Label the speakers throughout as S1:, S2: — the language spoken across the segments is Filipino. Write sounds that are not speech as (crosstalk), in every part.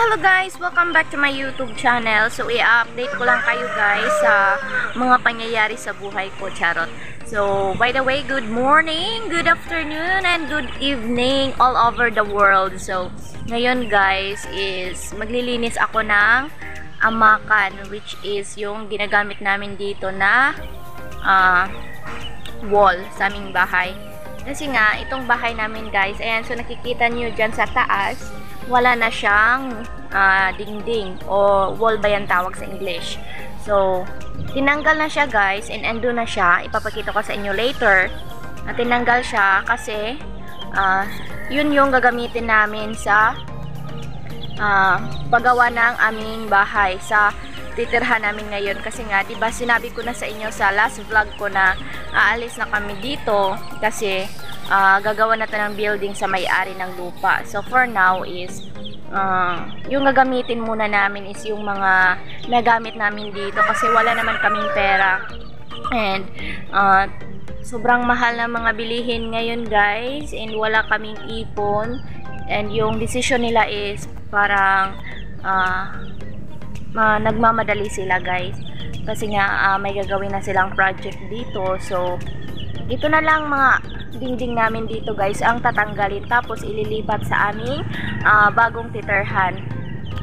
S1: Hello guys! Welcome back to my YouTube channel. So, i-update ko lang kayo guys sa mga pangyayari sa buhay ko, charot. So, by the way, good morning, good afternoon, and good evening all over the world. So, ngayon guys is maglilinis ako ng amakan which is yung ginagamit namin dito na ah, wall sa aming bahay. Kasi nga, itong bahay namin guys, ayan, so nakikita nyo dyan sa taas, wala na siyang ah, dingding o wall ba yan tawag sa English. So, tinanggal na siya guys and ando na siya. Ipapakita ko sa inyo later na tinanggal siya kasi ah, yun yung gagamitin namin sa ah, paggawa ng aming bahay sa titirhan namin ngayon kasi nga 'di ba sinabi ko na sa inyo sa last vlog ko na aalis na kami dito kasi ah, gagawa na ng building sa may-ari ng lupa. So for now is ah, yung gagamitin muna namin is yung mga nagamit namin dito kasi wala naman kaming pera. And ah, sobrang mahal na mga bilihin ngayon guys and wala kaming ipon and yung decision nila is parang ah, ma- nagmamadali sila guys kasi nga ah, may gagawin na silang project dito so ito na lang mga dingding namin dito guys ang tatanggalin tapos ililipat sa aming ah, bagong titirhan.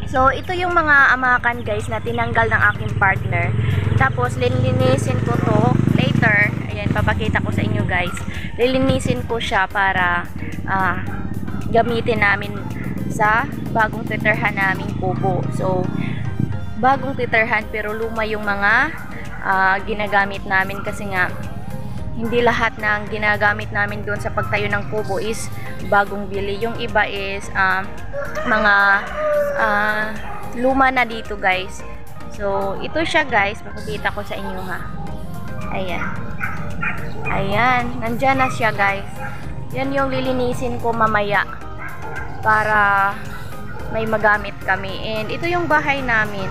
S1: So ito yung mga amakan guys na tinanggal ng aking partner. Tapos lilinisin ko to later. Ayan papakita ko sa inyo guys. Lilinisin ko siya para ah, gamitin namin sa bagong titirhan naming kubo. So bagong titirhan pero luma yung mga ah, ginagamit namin kasi nga hindi lahat ng ginagamit namin doon sa pagtayo ng kubo is bagong bili. Yung iba is ah, mga ah, luma na dito guys. So, ito siya guys. Papakita ko sa inyo ha. Ayan. Ayan. Nandyan na siya guys. Yan yung lilinisin ko mamaya para may magamit kami. And ito yung bahay namin.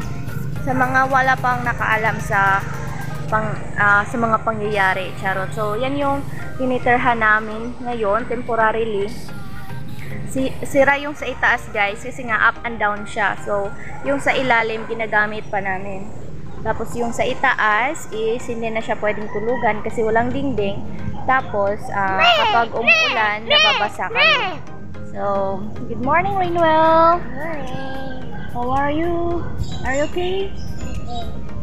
S1: Sa mga wala pang nakaalam sa pang ah, sa mga pangyayari, charot. So, yan yung tinitirhan namin ngayon, temporarily. Si, sira yung sa itaas, guys, kasi nga up and down siya. So, yung sa ilalim, ginagamit pa namin. Tapos, yung sa itaas is hindi na siya pwedeng tulugan kasi walang dingding. Tapos, ah, kapag umuulan, nababasa kami. So, good morning, Rainwell. How are you? Are you okay?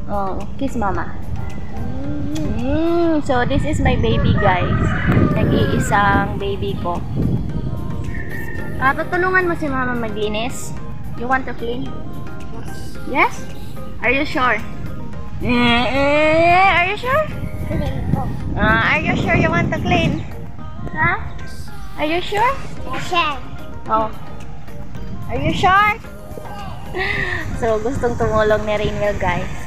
S1: Oh, kiss mama. Mm, so, this is my baby, guys. Nag-iisang baby ko. Ah, tutulungan mo si mama maglinis? You want to clean? Yes? Are you sure? Eh, Are you sure? Ah, are you sure you want to clean? Huh? Are you sure? Oh. Are you sure? (laughs) so, gustong tumulong ni Rainwell, guys.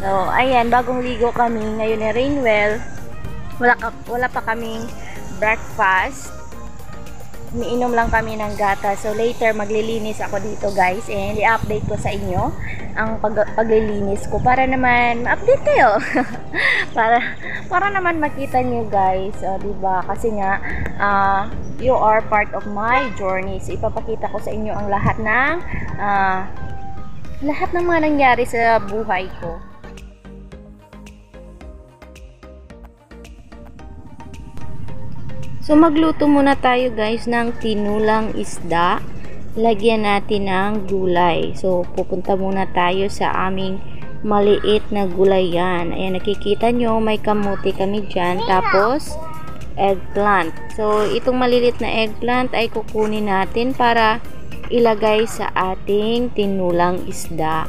S1: So, ayan, bagong ligo kami ngayon ni Rainwell. Wala, ka, wala pa kaming breakfast. Umiinom lang kami ng gata. So, later, maglilinis ako dito, guys. And, i-update ko sa inyo ang pag paglilinis ko para naman ma-update kayo. (laughs) para para naman makita niyo guys, oh, 'di ba? Kasi nga ah, you are part of my journey. So, ipapakita ko sa inyo ang lahat ng ah, lahat ng mga nangyari sa buhay ko. So magluto muna tayo guys ng tinulang isda. Lagyan natin ng gulay. So pupunta muna tayo sa aming maliit na gulayan. Ayan nakikita nyo may kamuti kami dyan. Tapos eggplant. So itong malilit na eggplant ay kukunin natin para ilagay sa ating tinulang isda.